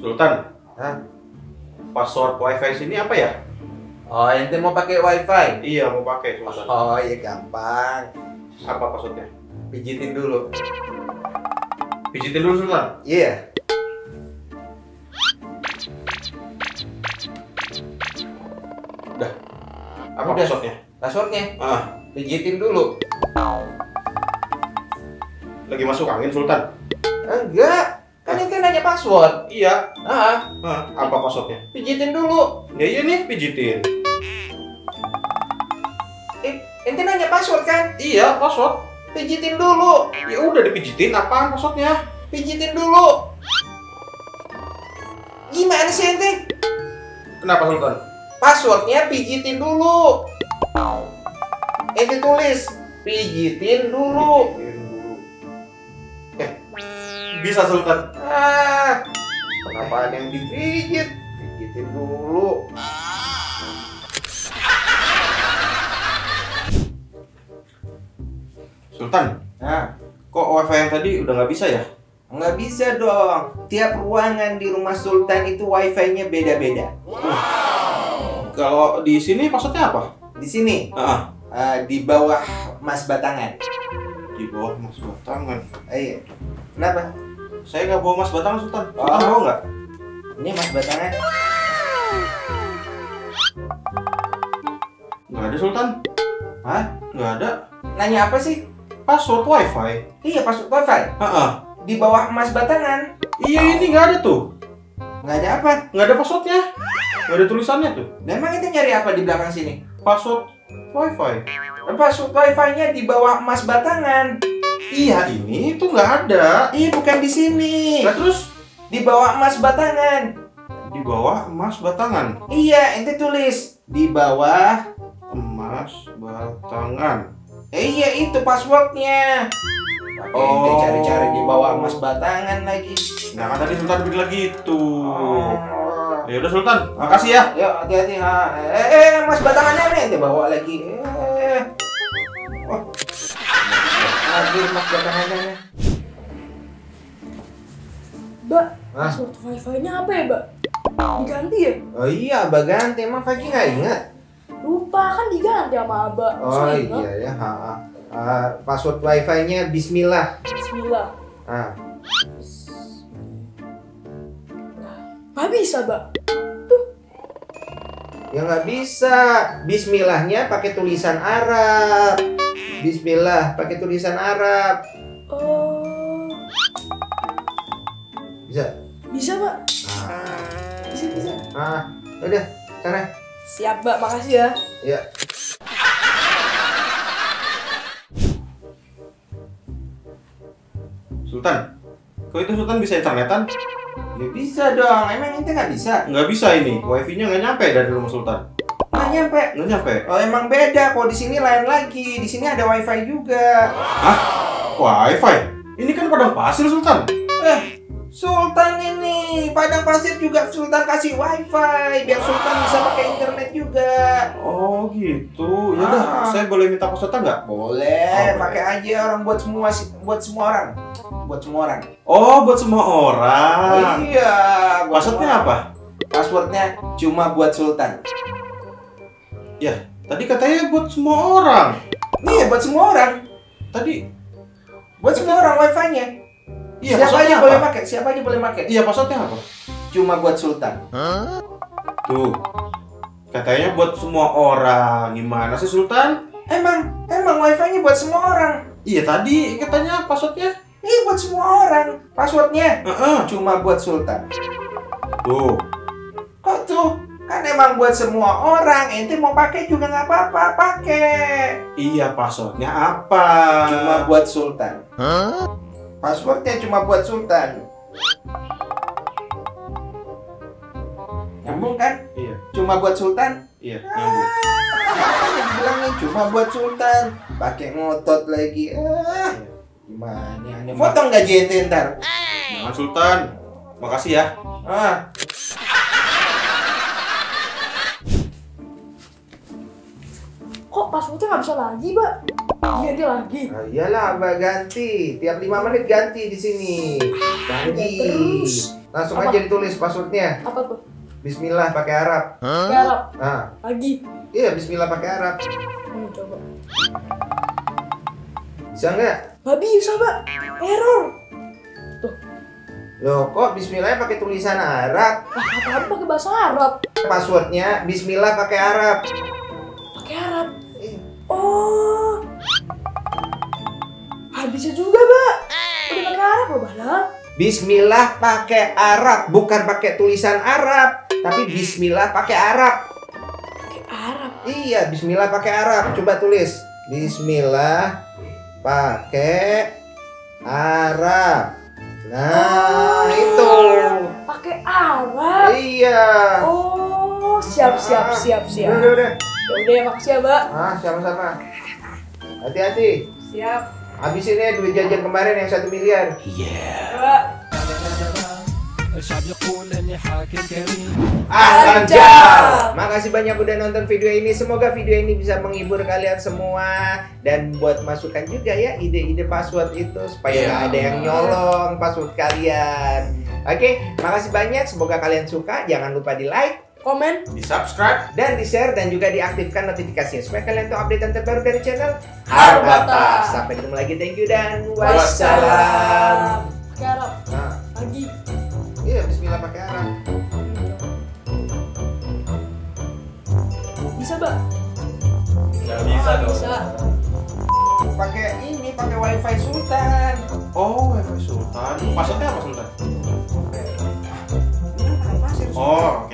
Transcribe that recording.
Sultan, Hah? password wifi sini apa ya? Oh, ente mau pakai wifi? Iya, mau pakai Sultan. Oh, iya gampang. Apa passwordnya? Pijitin dulu. Pijitin dulu Sultan. Iya. Udah. Apa Udah. passwordnya? Passwordnya Ah, pijitin dulu. lagi masuk angin Sultan. Enggak. Nanya password. Iya. Ah, Ah, apa passwordnya? pijitin dulu. Ya iya nih, pijitin. Eh, ente nanya password kan? Iya, password. Pijitin dulu. Ya udah dipijitin, apaan passwordnya? Pijitin dulu. Gimana sih ente? Kenapa Sultan? Passwordnya pijitin dulu. Ente tulis pijitin dulu. Pijitin bisa Sultan. Ah, kenapa ada yang dipijit? Pijitin dulu. Sultan, Nah, kok wifi yang tadi udah nggak bisa ya? nggak bisa dong. Tiap ruangan di rumah Sultan itu wifi-nya beda-beda. Kalau di sini passwordnya apa? Di sini, Ah, eh, di bawah Mas Batangan. di bawah mas batangan. Eh, iya. Kenapa? Saya nggak bawa mas batangan Sultan. Sultan Oh. mau nggak? Ini Mas Batangan. Nggak ada Sultan. Hah? Nggak ada. Nanya apa sih? Password wifi. Iya, password wifi. Ah, ah. Di bawah Mas Batangan. Iya ini nggak ada tuh. Nggak ada apa? Nggak ada passwordnya. Nggak ada tulisannya tuh. Dan emang itu nyari apa di belakang sini? Password wifi. Password wifi-nya di bawah Mas Batangan. Iya ini tuh nggak ada. Ih, bukan di sini. Nah terus Di bawah Mas Batangan. di bawah emas batangan. Iya, ente tulis di bawah. Emas batangan. Eh, iya itu passwordnya. Pakai ente Oh. cari-cari di bawah Mas Batangan lagi. Nah kan tadi Sultan bilang gitu. Oh. Ya udah Sultan, makasih ya. Yuk, hati-hati. ha. Eh, eh, Mas Batangannya nih, ente bawa lagi. Eh. Mas Batangannya nih. Mbak, password wifi-nya apa ya, Mbak? Diganti ya? Oh iya, Abah ganti. Emang Fagi nggak ingat? Lupa kan diganti sama Abah. Oh ingat? iya ya. Ha, ha. Ah, password wifi-nya Bismillah. Bismillah. Ah, Gak bisa, Mbak. ya nggak bisa. Bismillahnya pakai tulisan Arab. Bismillah pakai tulisan Arab. Oh, Bisa? bisa, Mbak. Ah, Bisa, bisa. ah. udah sana. Siap, Mbak. Makasih ya. Ya. Sultan, kok itu Sultan bisa internetan? Ya bisa dong. Emang ente nggak bisa? Nggak bisa ini, wifi-nya nggak nyampe dari rumah Sultan. Nyampe. Nggak nyampe. Oh emang beda. Kalau di sini lain lagi. Di sini ada wifi juga. Wifi? Ini kan padang pasir Sultan. Eh, Sultan ini padang pasir juga Sultan kasih wifi biar Sultan bisa pakai internet juga. Oh gitu. Ya udah, Ah. saya boleh minta passwordnya nggak? Boleh, Oh, pakai aja orang buat semua buat semua orang. Buat semua orang. Oh, buat semua orang. Iya, buat Passwordnya apa? Passwordnya cuma buat Sultan. Tadi katanya buat semua orang. Iya, buat semua orang. Tadi Buat semua orang wifi-nya. iya Siapa aja apa? boleh pakai, siapa aja boleh pakai. Iya passwordnya apa? Cuma buat Sultan. Tuh. Katanya buat semua orang. Gimana sih Sultan? Emang, emang wifi-nya buat semua orang. Iya tadi katanya passwordnya. Iya, buat semua orang. Passwordnya Heeh. cuma buat Sultan. Tuh. Kok tuh? Kan emang buat semua orang. Ente mau pakai juga nggak apa-apa, pakai. Iya passwordnya apa? Cuma buat Sultan. Passwordnya cuma buat Sultan. Nyambung kan? Iya. Cuma buat Sultan. Iya. Nyambung. Ah, dibilangin cuma buat Sultan. Pakai ngotot lagi. Ah, Iya. gimana? Foto nggak jente ntar? Jangan Sultan. Makasih ya. Ah, passwordnya nggak bisa lagi, Mbak? Diganti lagi. ah, iyalah, Abah ganti. Tiap lima menit ganti di sini. Ganti. Terus. Langsung Apa? aja ditulis passwordnya. Apa tuh? Bismillah pakai Arab. Garap. Nah, Lagi. iya Bismillah pakai Arab. Hmm, coba. Bisa nggak? Gak bisa, Mbak. Error. Tuh. Loh, kok Bismillahnya pakai tulisan Arab? Lah, apa pakai bahasa Arab? Passwordnya Bismillah pakai Arab. Pakai Arab. Oh. Ah, bisa juga, Mbak. Udah pakai Arab loh, Bang. Bismillah pakai Arab, bukan pakai tulisan Arab, tapi Bismillah pakai Arab. Pakai Arab. Iya, Bismillah pakai Arab. Coba tulis. Bismillah pakai Arab. Nah, Oh. itu. Pakai Arab. Iya. Oh, siap, siap, siap, siap. Udah, udah, udah. Ya udah ya makasih ya, Mbak. Ah, sama-sama. Hati-hati. Siap. Habis ini ya duit jajan kemarin yang satu miliar. Iya. Yeah. Mbak. Ah, makasih banyak udah nonton video ini. Semoga video ini bisa menghibur kalian semua dan buat masukan juga ya ide-ide password itu supaya yeah. ada yang nyolong password kalian. Oke, okay, makasih banyak. Semoga kalian suka. Jangan lupa di like, Komen. Di subscribe. dan di share dan juga diaktifkan notifikasinya supaya kalian tahu update terbaru dari channel Harbata. Sampai ketemu lagi. Thank you dan Wassalam. Arab. Nah, Lagi. iya Bismillah pakai Arab. Bisa, Mbak? Gak bisa Ah, dong. Bisa. Pakai ini, pakai wifi Sultan. Oh, wifi Sultan. Passwordnya apa Sultan? Ini kan pasir, Sultan. Oh.